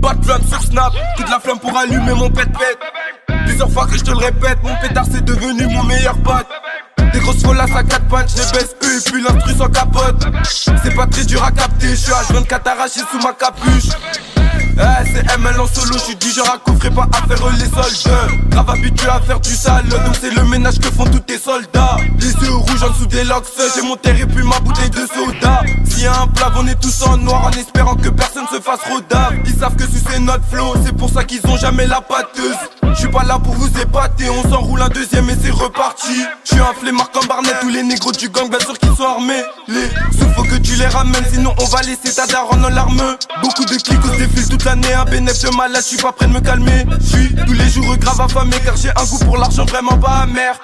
Backflame sur Snap, toute la flamme pour allumer mon pète-pète. Plusieurs fois que je te le répète, mon pétard c'est devenu mon meilleur pote. Des grosses folasses à 4 punch, les baisse eux et puis l'instru sans capote. C'est pas très dur à capter, je suis H24 arraché sous ma capuche. Eh, c'est ML en solo, je suis du genre à couvrir pas à faire les soldats. Grave habitué à faire du sale, donc c'est le ménage que font tous tes soldats. Les yeux rouges en dessous des locks, j'ai mon terre et puis ma bouteille de soda. S'il y a un plat, on est tous en noir en espérant que personne se fasse rodave. Ils savent que c'est notre flow, c'est pour ça qu'ils ont jamais la pâteuse. Je suis pas là pour vous épater, on s'enroule un deuxième et c'est reparti. Je suis un flemmard comme Barnett, tous les négros du gang, bien sûr qu'ils sont armés. Les sous faut que tu les ramènes, sinon on va laisser ta daronne en larmes. Beaucoup de clics défilent toute l'année, un bénéfice de malade, je suis pas prêt de me calmer. Je suis tous les jours grave affamé j'ai un goût pour l'argent vraiment pas amer.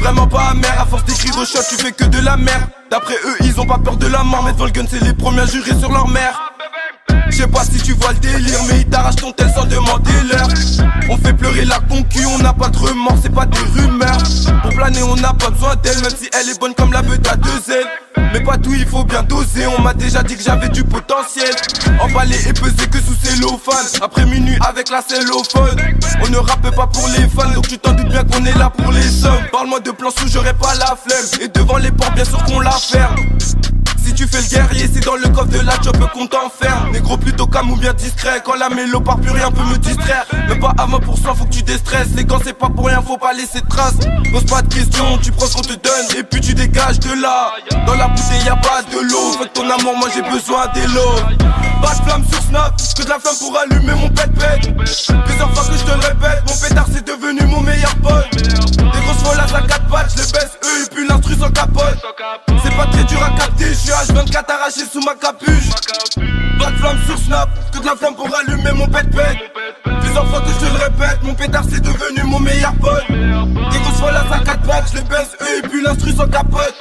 Vraiment pas amer, à force d'écrire au shot, tu fais que de la merde. D'après eux, ils ont pas peur de la mort, mais devant le gun, c'est les premiers à jurer sur leur mère. Je sais pas si tu vois le délire, mais ils t'arrachent ton tel sans demander l'heure. On fait pleurer la concu, on n'a pas de remords, c'est pas des rumeurs. Pour planer, on n'a pas besoin d'elle, même si elle est bonne comme la beuh à deux ailes. Mais pas tout, il faut bien doser. On m'a déjà dit que j'avais du potentiel. Emballé et pesé que sous cellophane. Après minuit avec la cellophone. On ne rappe pas pour les fans, donc tu t'en doutes bien qu'on est là pour les sommes. Parle-moi de plans sous, j'aurais pas la flemme. Et devant les portes, bien sûr qu'on la ferme. Si tu fais le guerrier, c'est dans le coffre de la job qu'on t'enferme. Négro plutôt calme ou bien discret. Quand la mélo part plus rien peut me distraire. Même pas à 20%, faut que tu déstresses. Les gants, c'est pas pour rien, faut pas laisser de traces. Pose pas de questions, tu prends ce qu'on te donne. Et puis tu dégages de là. Dans la bouteille, y a pas de l'eau. Fais ton amour, moi j'ai besoin d'élo. Pas de flamme sur Snap, que de la flamme pour allumer mon pet-pet. Plusieurs fois que je te le répète, mon pétard C'est pas très dur à capter, je suis H24 arraché sous ma capuche. Pas de flamme sur Snap, que de la flamme pour allumer mon pet-pet. Plusieurs fois que je te le répète, mon pétard c'est devenu mon meilleur pote. Des grosses folasses à 4 pattes, je les baisse eux et puis l'instru sans capote.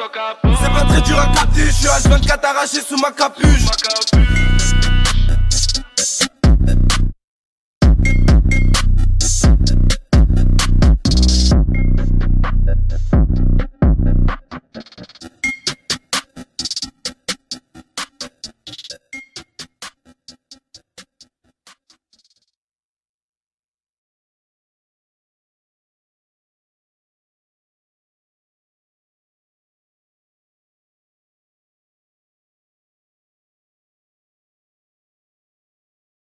C'est pas très dur à capter, je suis H24 arraché sous ma capuche.